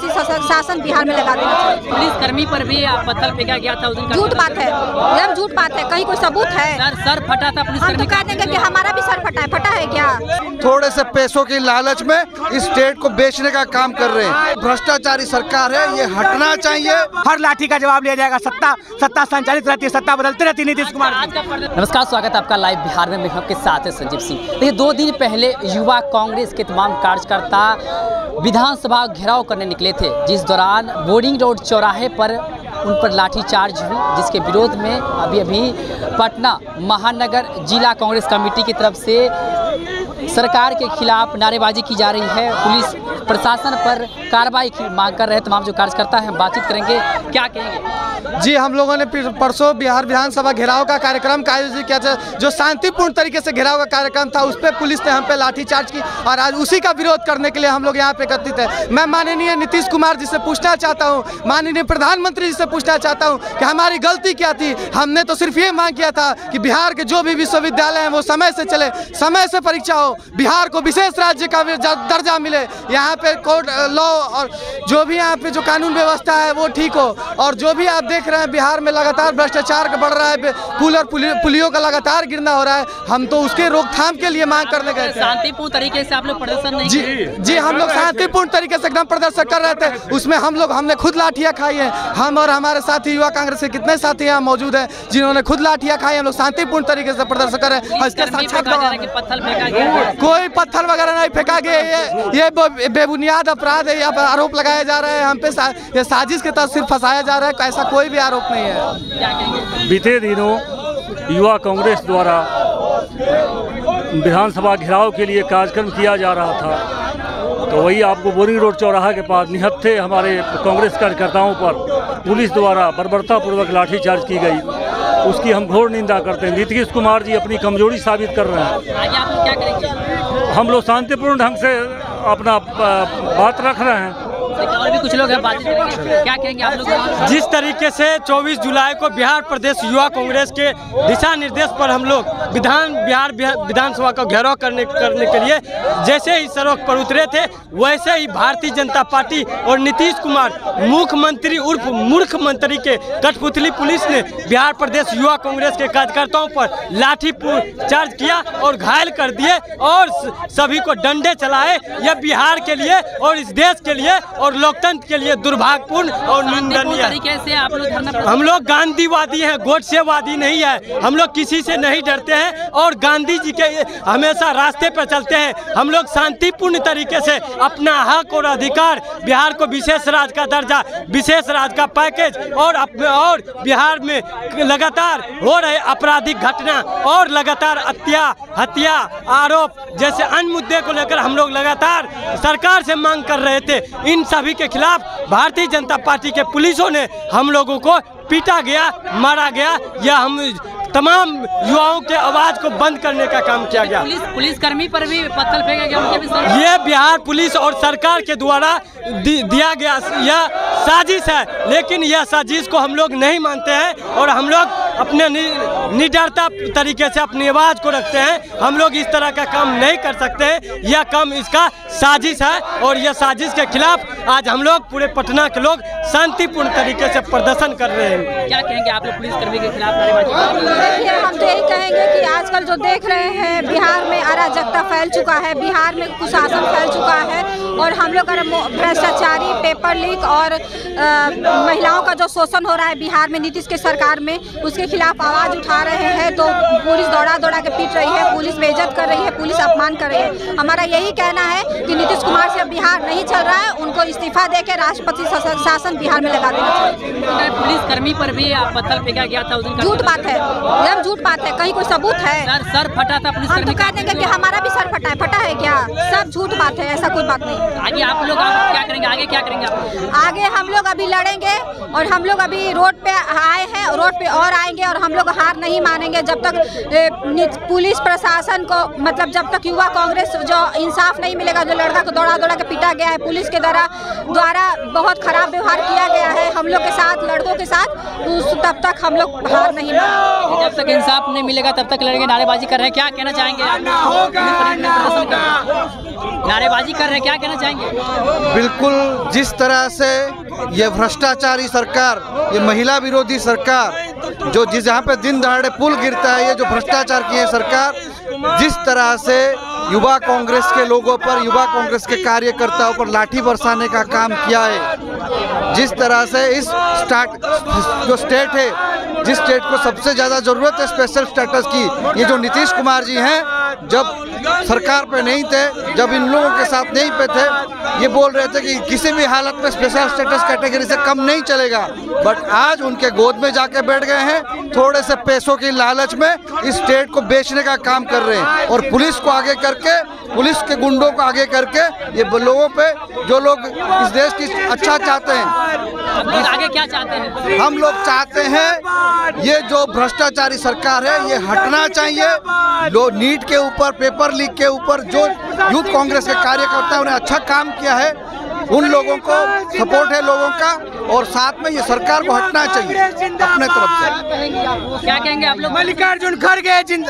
शासन बिहार में लगा देना चाहिए पुलिस कर्मी पर भी पत्थर फेंका गया था उस दिन झूठ बात है। एकदम झूठ बात है। कहीं कोई सबूत है? सर सर फटा था पुलिस हम तो कह देंगे कि हमारा भी सर फटा है। फटा है क्या? थोड़े से पैसों की लालच में इस स्टेट को बेचने का काम कर रहे हैं। भ्रष्टाचारी सरकार है ये हटना चाहिए। हर लाठी का जवाब लिया जाएगा। सत्ता सत्ता संचालित रहती है सत्ता बदलती रहती नीतीश कुमार नमस्कार स्वागत है आपका लाइव बिहार में। मैं आपके साथ है संजीव सिंह। देखिए दो दिन पहले युवा कांग्रेस के तमाम कार्यकर्ता विधानसभा घेराव करने निकले थे। जिस दौरान बोर्डिंग रोड चौराहे पर उन पर लाठीचार्ज हुई, जिसके विरोध में अभी अभी पटना महानगर जिला कांग्रेस कमेटी की तरफ़ से सरकार के खिलाफ नारेबाजी की जा रही है। पुलिस प्रशासन पर कार्रवाई की मांग कर रहे तमाम जो कार्यकर्ता हैं, बातचीत करेंगे। क्या कहेंगे? जी, हम लोगों ने परसों बिहार विधानसभा घेराव का कार्यक्रम का आयोजित किया था, जो शांतिपूर्ण तरीके से घेराव का कार्यक्रम था, उस पर पुलिस ने हम पे लाठीचार्ज की और आज उसी का विरोध करने के लिए हम लोग यहाँ पे एकत्रित है। मैं माननीय नीतीश कुमार जी से पूछना चाहता हूँ, माननीय प्रधानमंत्री जी से पूछना चाहता हूँ कि हमारी गलती क्या थी? हमने तो सिर्फ़ ये मांग किया था कि बिहार के जो भी विश्वविद्यालय हैं, वो समय से चले, समय से परीक्षा हो। बिहार को विशेष राज्य का दर्जा मिले। यहाँ पे कोर्ट लॉ और जो भी यहाँ पे जो कानून व्यवस्था है वो ठीक हो। और जो भी आप देख रहे हैं बिहार में लगातार भ्रष्टाचार का बढ़ रहा है पुल और पुलियों का लगातार गिरना हो रहा है। हम तो उसके रोकथाम के लिए मांग करने गए शांतिपूर्ण तरीके से आप लोग प्रदर्शन नहीं जी जी हम लोग शांतिपूर्ण तरीके से एकदम प्रदर्शन कर रहे थे। उसमें हम लोग हमने खुद लाठियाँ खाई है। हम और हमारे साथी युवा कांग्रेस के कितने साथी यहाँ मौजूद है जिन्होंने खुद लाठियाँ खाई हम लोग शांतिपूर्ण तरीके से प्रदर्शन कर रहे हैं। कोई पत्थर वगैरह नहीं फेंका गया, ये ये बेबुनियाद अपराध है, यहाँ पर आरोप लगाया जा रहा है, हम पे ये साजिश के तहत सिर्फ़ फंसाया जा रहा है, ऐसा कोई भी आरोप नहीं है। बीते दिनों युवा कांग्रेस द्वारा विधानसभा घेराव के लिए कार्यक्रम किया जा रहा था तो वही आपको बोरिंग रोड चौराहा के पास निहत्थे हमारे कांग्रेस कार्यकर्ताओं पर पुलिस द्वारा बर्बरतापूर्वक लाठीचार्ज की गई। उसकी हम घोर निंदा करते हैं। नीतीश कुमार जी अपनी कमज़ोरी साबित कर रहे हैं। हम लोग शांतिपूर्ण ढंग से अपना बात रख रहे हैं। और भी कुछ लोग हैं बातचीत क्या कहेंगे आप लोग? जिस तरीके से 24 जुलाई को बिहार प्रदेश युवा कांग्रेस के दिशा निर्देश पर हम लोग विधान बिहार विधानसभा का घेराव करने करने के लिए जैसे ही सड़क पर उतरे थे वैसे ही भारतीय जनता पार्टी और नीतीश कुमार मुख्यमंत्री उर्फ़ मूर्ख मंत्री के कठपुतली पुलिस ने बिहार प्रदेश युवा कांग्रेस के कार्यकर्ताओं पर लाठी चार्ज किया और घायल कर दिए और सभी को डंडे चलाए। यह बिहार के लिए और इस देश के लिए और लोकतंत्र के लिए दुर्भाग्यपूर्ण और निंदनीय। हम लोग गांधीवादी हैं गोडसेवादी नहीं है। हम लोग किसी से नहीं डरते हैं। और गांधी जी के हमेशा रास्ते पर चलते हैं। हम लोग शांतिपूर्ण तरीके से अपना हक और अधिकार, बिहार को विशेष राज्य का दर्जा, विशेष राज्य का पैकेज और और बिहार में लगातार हो रहे आपराधिक घटना और लगातार हत्या हत्या, आरोप जैसे अन्य मुद्दे को लेकर हम लोग लगातार सरकार से मांग कर रहे थे। इन सभी के खिलाफ भारतीय जनता पार्टी के पुलिसों ने हम लोगों को पीटा गया, मारा गया। या हम तमाम युवाओं के आवाज़ को बंद करने का काम किया गया। पुलिस पुलिस कर्मी पर भी पत्थर फेंका गया उनके भी ये बिहार पुलिस और सरकार के द्वारा दि, दिया गया यह साजिश है लेकिन यह साजिश को हम लोग नहीं मानते हैं और हम लोग अपने निडरता तरीके से अपनी आवाज़ को रखते हैं। हम लोग इस तरह का काम नहीं कर सकते। हैं यह काम इसका साजिश है और यह साजिश के खिलाफ आज हम लोग पूरे पटना के लोग शांतिपूर्ण तरीके से प्रदर्शन कर रहे हैं। क्या कहेंगे आप लोग पुलिस कर्मी के खिलाफ देखिए हम तो यही कहेंगे कि आजकल जो देख रहे हैं बिहार में अराजकता फैल चुका है बिहार में कुशासन फैल चुका है। और हम लोग अगर भ्रष्टाचारी पेपर लीक और आ, महिलाओं का जो शोषण हो रहा है बिहार में नीतीश के सरकार में उसके खिलाफ आवाज़ उठा रहे हैं तो पुलिस दौड़ा दौड़ा के पीट रही है पुलिस बेइज्जत कर रही है पुलिस अपमान कर रही है। हमारा यही कहना है कि नीतीश कुमार से बिहार नहीं चल रहा है उनको इस्तीफा दे के राष्ट्रपति शासन बिहार में लगा देना चाहिए। पुलिस कर्मी पर भी पत्थर फेंका गया था झूठ बात है एकदम झूठ बात है कहीं कोई सबूत है। सर सर फटा था पुलिस हम तो कह देंगे कि हमारा भी सर फटा है फटा है क्या? सब झूठ बात है ऐसा कोई बात नहीं। आगे आप लोग आप क्या करेंगे? आगे क्या करेंगे आप? आगे हम लोग अभी लड़ेंगे और हम लोग अभी रोड पे आए हैं रोड पे और आएँगे और हम लोग हार नहीं मानेंगे जब तक पुलिस प्रशासन को मतलब जब तक युवा कांग्रेस जो इंसाफ नहीं मिलेगा जो लड़का को दौड़ा दौड़ा के पीटा गया है पुलिस के द्वारा द्वारा बहुत खराब व्यवहार किया गया है हम लोग के साथ लड़कों के साथ उस तब तक हम लोग हार नहीं मानेंगे। जब तक इंसाफ नहीं मिलेगा तब तक लड़ेंगे नारेबाजी कर रहे हैं क्या कहना चाहेंगे। नारेबाजी कर रहे हैं क्या कहना चाहेंगे? बिल्कुल, जिस तरह से ये भ्रष्टाचारी सरकार, ये महिला विरोधी सरकार, जो जिस जहाँ पे दिन दहाड़े पुल गिरता है, ये जो भ्रष्टाचार की है सरकार, जिस तरह से युवा कांग्रेस के लोगों पर, युवा कांग्रेस के कार्यकर्ताओं पर लाठी बरसाने का काम किया है, जिस तरह से इस स्टार्ट, जो स्टेट है, जिस स्टेट को सबसे ज़्यादा ज़रूरत है स्पेशल स्टेटस की, ये जो नीतीश कुमार जी हैं, जब सरकार पे नहीं थे जब इन लोगों के साथ नहीं पे थे ये बोल रहे थे कि किसी भी हालत में स्पेशल स्टेटस कैटेगरी से कम नहीं चलेगा। बट आज उनके गोद में जाके बैठ गए हैं थोड़े से पैसों की लालच में इस स्टेट को बेचने का काम कर रहे हैं। और पुलिस को आगे करके पुलिस के गुंडों को आगे करके ये लोगों पे जो लोग इस देश की अच्छा चाहते हैं। आगे क्या चाहते हैं? हम लोग चाहते हैं ये जो भ्रष्टाचारी सरकार है ये हटना चाहिए। लो नीट के ऊपर पेपर लीक के ऊपर जो यूथ कांग्रेस के कार्यकर्ताओं उन्हें अच्छा काम किया है। उन लोगों को सपोर्ट है लोगों का और साथ में ये सरकार को हटना चाहिए अपने तरफ़ से। क्या कहेंगे आप लोग? मल्लिकार्जुन खड़गे जिंद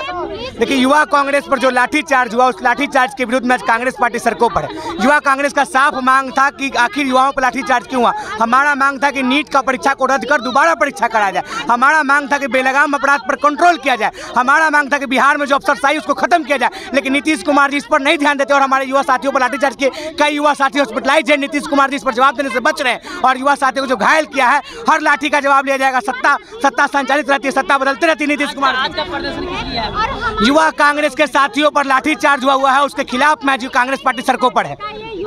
देखिए युवा कांग्रेस पर जो लाठी चार्ज हुआ उस लाठी चार्ज के विरुद्ध में आज कांग्रेस पार्टी सड़कों पर है। युवा कांग्रेस का साफ़ मांग था कि आखिर युवाओं पर लाठी चार्ज क्यों हुआ? हमारा मांग था कि नीट का परीक्षा को रद्द कर दोबारा परीक्षा कराया जाए। हमारा मांग था कि बेलगाम अपराध पर कंट्रोल किया जाए। हमारा मांग था कि बिहार में जो अफसर अफसरशाही उसको खत्म किया जाए। लेकिन नीतीश कुमार जी इस पर नहीं ध्यान देते और हमारे युवा साथियों पर लाठीचार्ज किए। कई युवा साथी हॉस्पिटलाइज है नीतीश कुमार जी इस पर जवाब देने से बच रहे हैं और युवा साथियों को जो घायल किया है हर लाठी का जवाब लिया जाएगा। सत्ता सत्ता संचालित रहती है सत्ता बदलती रहती है नीतीश कुमार आज का प्रदर्शन किस लिए है? युवा कांग्रेस के साथियों पर लाठीचार्ज हुआ हुआ है उसके खिलाफ मैं जो कांग्रेस पार्टी सड़कों पर है।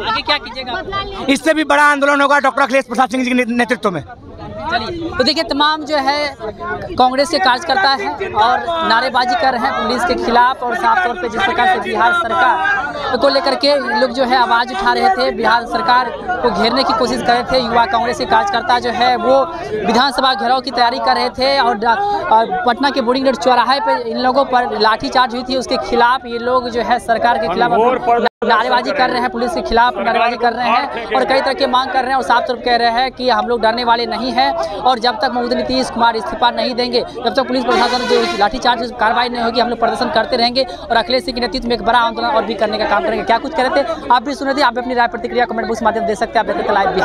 आगे क्या कीजिएगा? इससे भी बड़ा आंदोलन होगा डॉक्टर अखिलेश प्रसाद सिंह जी के नेतृत्व में। तो देखिए तमाम जो है कांग्रेस के कार्यकर्ता हैं और नारेबाजी कर रहे हैं पुलिस के खिलाफ और साफ़ तौर पे जिस प्रकार से बिहार सरकार को लेकर के लोग जो है आवाज़ उठा रहे थे बिहार सरकार को घेरने की कोशिश कर रहे थे युवा कांग्रेस के कार्यकर्ता जो है वो विधानसभा घेराव की तैयारी कर रहे थे और पटना के बोर्डिंग रोड चौराहे पे इन लोगों पर लाठीचार्ज हुई थी उसके खिलाफ ये लोग जो है सरकार के खिलाफ नारेबाजी कर रहे हैं, पुलिस के खिलाफ नारेबाजी कर रहे हैं और कई तरह की मांग कर रहे हैं और साफ़ तौर कह रहे हैं कि हम लोग डरने वाले नहीं हैं और जब तक मोदी नीतीश कुमार इस्तीफा नहीं देंगे, जब तक पुलिस प्रशासन जो लाठीचार्ज कार्रवाई नहीं होगी, हम लोग प्रदर्शन करते रहेंगे और अखिलेश सिंह के नेतृत्व में एक बड़ा आंदोलन और भी करने का काम करेंगे। क्या कुछ कह रहे थे? आप भी सुन रहे थे, आप भी अपनी राय प्रतिक्रिया कमेंट बॉक्स माध्यम दे सकते हैं। आप देखते लाइव बिहार